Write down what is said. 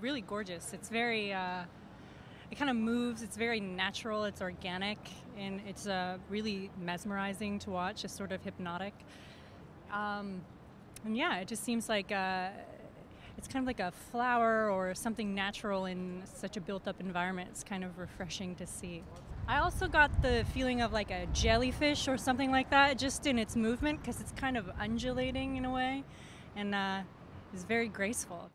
really gorgeous. It's very, uh, it kind of moves. It's very natural. It's organic, and it's uh, really mesmerizing to watch. It's sort of hypnotic. Um, and yeah, it just seems like uh, it's kind of like a flower or something natural in such a built-up environment. It's kind of refreshing to see. I also got the feeling of like a jellyfish or something like that, just in its movement, because it's kind of undulating in a way, and uh, is very graceful.